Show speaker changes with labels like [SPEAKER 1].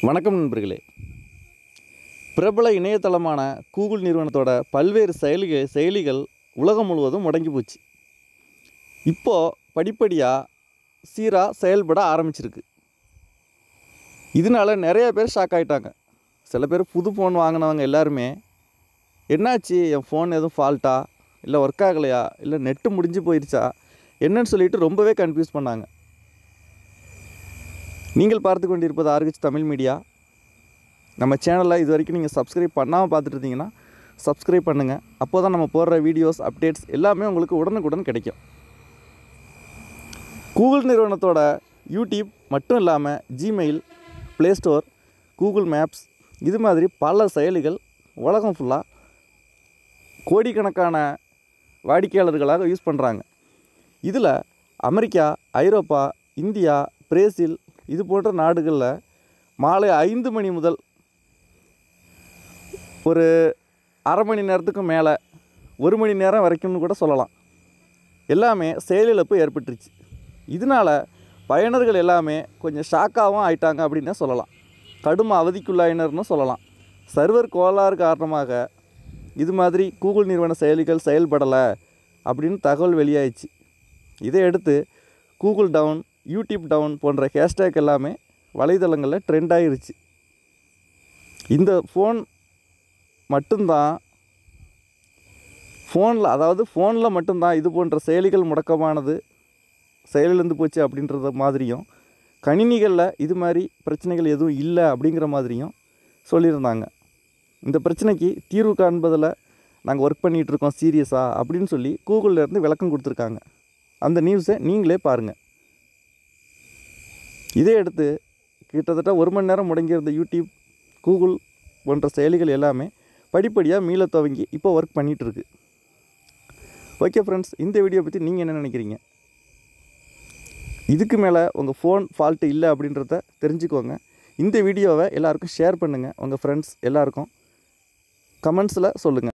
[SPEAKER 1] வணக்கம் நண்பர்களே. பிரபல இணையதளமான கூகுள் நிறுவனத்தோட பல்வேறு செயலிகள் செயலிகள் உலகம் முழுவதும் முடங்கி போச்சு. இப்போது படிப்படியாக சீராக செயல்பட ஆரம்பிச்சிருக்கு. இதனால நிறைய பேர் ஷாக் ஆகிட்டாங்க சில பேர் புது ஃபோன் வாங்கினவங்க எல்லாருமே என்னாச்சு? என் ஃபோன் எதுவும் ஃபால்ட்டா இல்லை ஒர்க் ஆகலையா? இல்லை நெட்டு முடிஞ்சு போயிடுச்சா என்னன்னு சொல்லிட்டு ரொம்பவே கன்ஃபியூஸ் பண்ணாங்க. நீங்கள் பார்த்து கொண்டிருப்பது ஆர்கிச் தமிழ் மீடியா. நம்ம சேனலில் இது வரைக்கும் நீங்கள் சப்ஸ்கிரைப் பண்ணாமல் பார்த்துட்டு இருந்தீங்கன்னா சப்ஸ்கிரைப் பண்ணுங்கள் அப்போ தான் நம்ம போடுற வீடியோஸ் அப்டேட்ஸ் எல்லாமே உங்களுக்கு உடனுக்குடன் கிடைக்கும். கூகுள் நிறுவனத்தோட யூடியூப் மட்டும் இல்லாமல் Gmail Play Store Google Maps இது மாதிரி பல செயலிகள் உலகம் ஃபுல்லாக கோடிக்கணக்கான வாடிக்கையாளர்களாக யூஸ் பண்ணுறாங்க இதில் அமெரிக்கா ஐரோப்பா இந்தியா பிரேசில் இது போன்ற நாடுகளில் மாலை ஐந்து மணி முதல் ஒரு அரை மணி நேரத்துக்கு மேலே ஒரு மணி நேரம் வரைக்கும்னு கூட சொல்லலாம். எல்லாமே செயலிழப்பு ஏற்பட்டுருச்சு. இதனால் பயனர்கள் எல்லாமே கொஞ்சம் ஷாக்காகவும் ஆயிட்டாங்க அப்படின்னே சொல்லலாம். கடும் அவதிக்குள்ளாயினர்னு சொல்லலாம். சர்வர் கோளாறு காரணமாக இது மாதிரி கூகுள் நிறுவன செயலிகள் செயல்படலை அப்படின்னு தகவல் வெளியாயிடுச்சு. இதை அடுத்து கூகுள் டவுன் யூடியூப் டவுன் போன்ற ஹேஷ்டேக் எல்லாமே வலைதளங்களில் ட்ரெண்ட் ஆகிருச்சு இந்த ஃபோன் மட்டும்தான் ஃபோனில் அதாவது ஃபோனில் மட்டும்தான் இது போன்ற செயலிகள் முடக்கமானது செயலிழந்து போச்சு அப்படின்றது மாதிரியும் கணினிகளில் இது மாதிரி பிரச்சனைகள் எதுவும் இல்லை அப்படிங்கிற மாதிரியும் சொல்லியிருந்தாங்க. இந்த பிரச்சனைக்கு தீர்வு காண்பதில் நாங்கள் ஒர்க் பண்ணிகிட்ருக்கோம் சீரியஸாக அப்படின்னு சொல்லி கூகுளில் இருந்து விளக்கம் கொடுத்துருக்காங்க. அந்த நியூஸை நீங்களே பாருங்கள் இதே எடுத்து கிட்டத்தட்ட ஒரு மணி நேரம் முடங்கியிருந்த யூடியூப் கூகுள் போன்ற செயலிகள் எல்லாமே படிப்படியாக மீள துவங்கி இப்போ ஒர்க் பண்ணிகிட்ருக்கு. ஓகே ஃப்ரெண்ட்ஸ் இந்த வீடியோ பற்றி நீங்கள் என்ன நினைக்கிறீங்க? இதுக்கு மேலே உங்கள் ஃபோன் ஃபால்ட்டு இல்லை அப்படின்றத தெரிஞ்சுக்கோங்க. இந்த வீடியோவை எல்லாருக்கும் ஷேர் பண்ணுங்கள் உங்கள் ஃப்ரெண்ட்ஸ் எல்லாருக்கும் கமெண்ட்ஸில் சொல்லுங்கள்